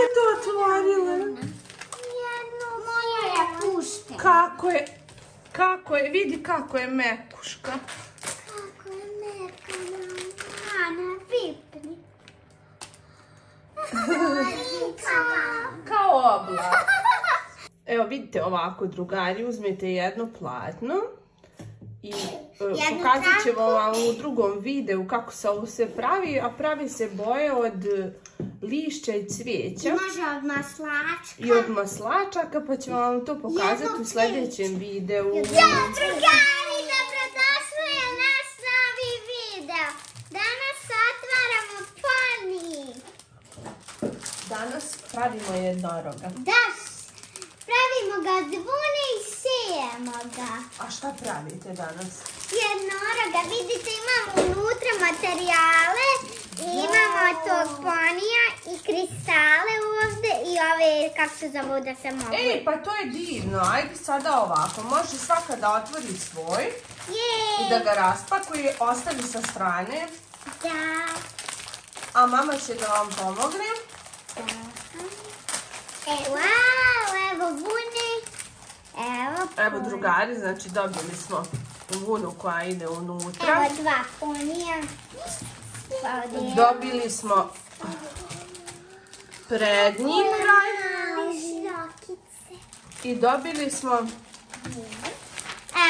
ste to otvorile? Jedno moja je pušte. Kako je, kako je, vidi kako je mekuška. Kako je mekana. Ana, pipni. Kao oblak. Evo vidite ovako drugari, uzmete jedno platno pokazat ćemo vam u drugom videu kako se ovo sve pravi, a pravi se boje od lišća i cvijeća Može od maslačka. i od maslačaka, pa ćemo vam to pokazati u sljedećem videu. Ćao drugari, dobrodošli u naš novi video. Danas otvaramo poni. Danas pravimo jednoroga. Da, pravimo ga od vune i sijemo ga. A šta pravite danas? Jednoroga, vidite imamo unutra materijale, i imamo tog ponija i kristale ovdje i ove, kako se zovu da se mogu. Ej, pa to je divno. Ajde sada ovako. Može svaka da otvori svoj i da Jej, ga raspakuje, ostavi sa strane. da, A mama će da vam pomogne. da. E, wow, evo vune, evo Evo drugari, znači dobili smo vunu koja ide unutra. Evo dva. Dobili smo prednji kraj i dobili smo,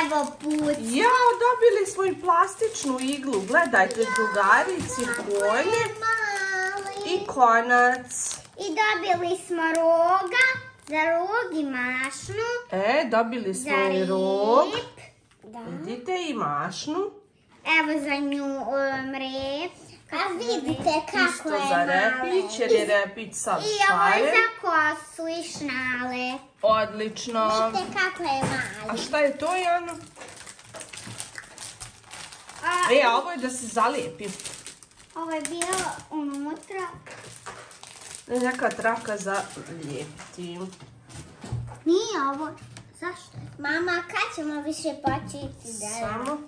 Evo put. ja, dobili smo i plastičnu iglu. Gledajte drugari, cirkonje Mali. i konac. I dobili smo roga, za rog i mašnu, E, dobili smo i rog. Da. Vidite i mašnu. Evo za nju um, rep. A vidite Isto za repić, jer je repić sav I ovo je šaren. za kosu i šnale. Odlično. Vidite kako je A mali. šta je to, Jano? A, E, a ovo je da se zalijepi. ovo je bilo unutra. Neka traka za lijepiti. Nije ovo. Zašto? Mama, kad ćemo više početi da... Samo.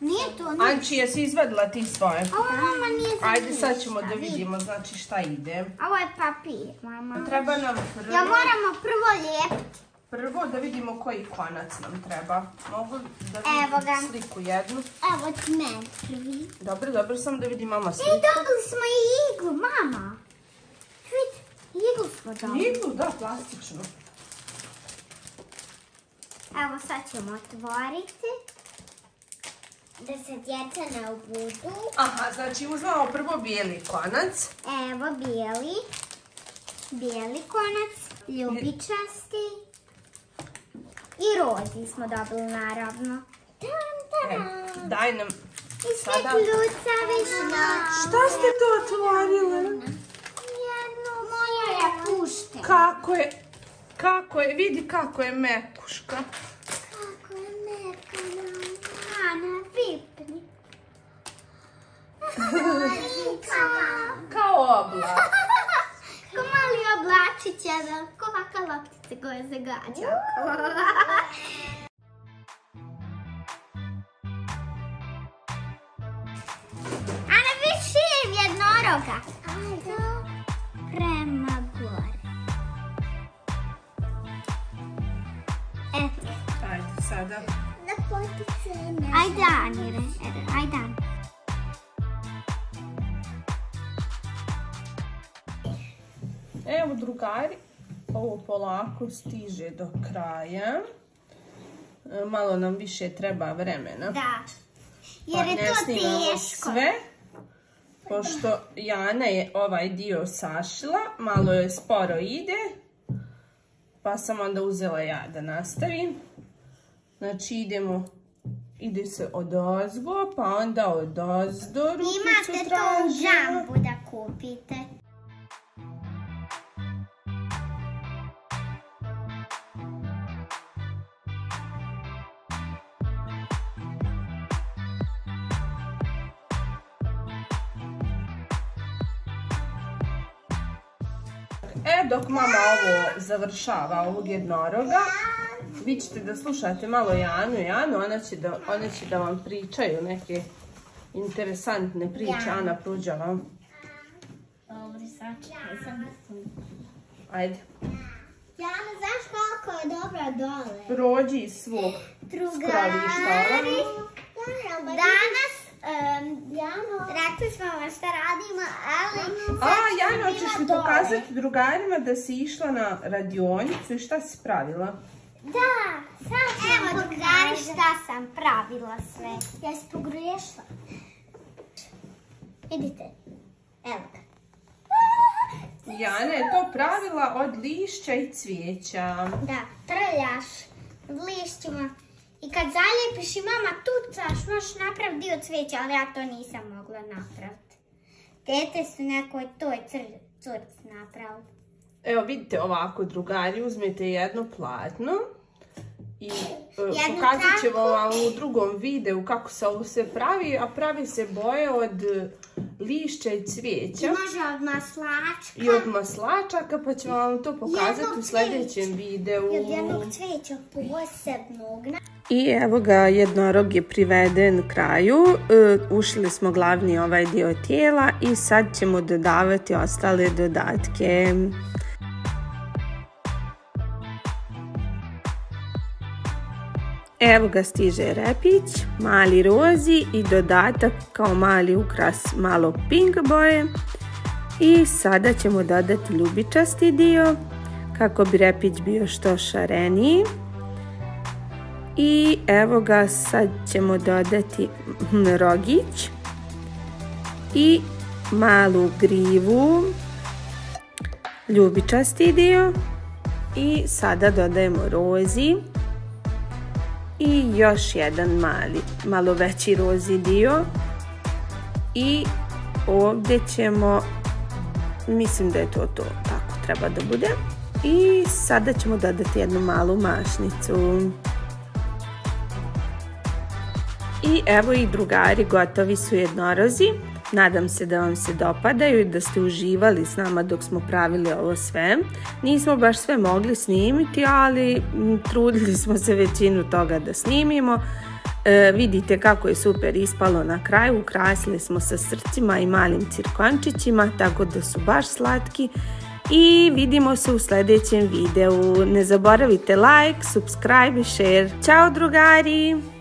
Nije to nije. Anči, jesi izvadila ti svoje? Ovo mama nije za Ajde, sad ćemo da vidi. vidimo znači šta ide. Ovo je papir, mama. Treba nam prvo, Ja moramo prvo lijepiti. prvo da vidimo koji konac nam treba. Mogu da vidim sliku jednu? Evo ti meni prvi. Dobro, dobro, sam da vidim mama I sliku. dobili smo i iglu, mama. Vidi, iglu smo dobili. Iglu, da, plastičnu. Evo sad ćemo otvoriti. Da se djeca ne obudu. Aha, znači uzmemo prvo bijeli konac. Evo bijeli. Bijeli konac. Ljubičasti. I rozi smo dobili naravno. Tam, E, tam. daj nam I sve sada. šnale. Šta ste to otvorile? Jedno moja je pušte. Kako je, kako je, vidi kako je mekuška. Kako je mekana. Ana, pipni. Kao oblak. Ko mali oblačić jedan, ko ovaka loptica koja se gađa. Ana, više jednoroga. Ajde. Prema Eto. Ajde, sada. Na potice Ajde, Anire. Ajde, Ani. Evo drugari, ovo polako stiže do kraja. E, Malo nam više treba vremena. Da. Pa Jer je ne to snimamo teško. sve. Pošto Jana je ovaj dio sašila, malo je sporo ide. Pa sam onda uzela ja da nastavim. Znači idemo, ide se od ozgo, pa onda od ozdo Imate to u žambu da kupite. E, dok mama ovo završava, ovog jednoroga, vi ćete da slušate malo Janu. Janu, ona će da, ona će da vam pričaju neke interesantne priče. Ana pruđa vam. Dobro, sačekaj, sam Ajde. Jana, znaš koliko je dobra dole? Prođi iz svog skrovišta. Danas, um, rekli smo vam šta radimo, ali... A, Jano, hoćeš li pokazati drugarima da si išla na radionicu i šta si pravila? Da, sad ću Evo, drugari, šta sam pravila sve. Jesi pogriješila? Vidite, evo ga. Jana je to pravila od lišća i cvijeća. Da, trljaš lišćima. I kad zaljepiš i mama tucaš, možeš napraviti dio cvijeća, ali ja to nisam mogla napraviti. Tete su nekoj toj curci napravili. Evo vidite ovako drugari, uzmete jedno platno i e, pokazat ćemo vam u drugom videu kako se ovo sve pravi, a pravi se boje od lišća i I cvijeća može od maslačka. i od maslačaka, pa ćemo vam to pokazati Jednog u sljedećem videu. I od jednog cvijeća posebnog. I evo ga, jednorog je priveden kraju. E, ušli smo glavni ovaj dio tijela i sad ćemo dodavati ostale dodatke. Evo ga stiže repić, mali rozi i dodatak kao mali ukras malo pink boje. I sada ćemo dodati ljubičasti dio kako bi repić bio što šareniji. I evo ga, sad ćemo dodati hm, rogić i malu grivu, ljubičasti dio i sada dodajemo rozi i još jedan mali, malo veći rozi dio i ovdje ćemo, mislim da je to to, tako treba da bude. I sada ćemo dodati jednu malu mašnicu. Evo i drugari, gotovi su jednorozi. Nadam se da vam se dopadaju i da ste uživali s nama dok smo pravili ovo sve. Nismo baš sve mogli snimiti, ali trudili smo se većinu toga da snimimo. E, vidite kako je super ispalo na kraju. Ukrasili smo sa srcima i malim cirkončićima, tako da su baš slatki. I vidimo se u sljedećem videu. Ne zaboravite like, subscribe i share. Ćao drugari!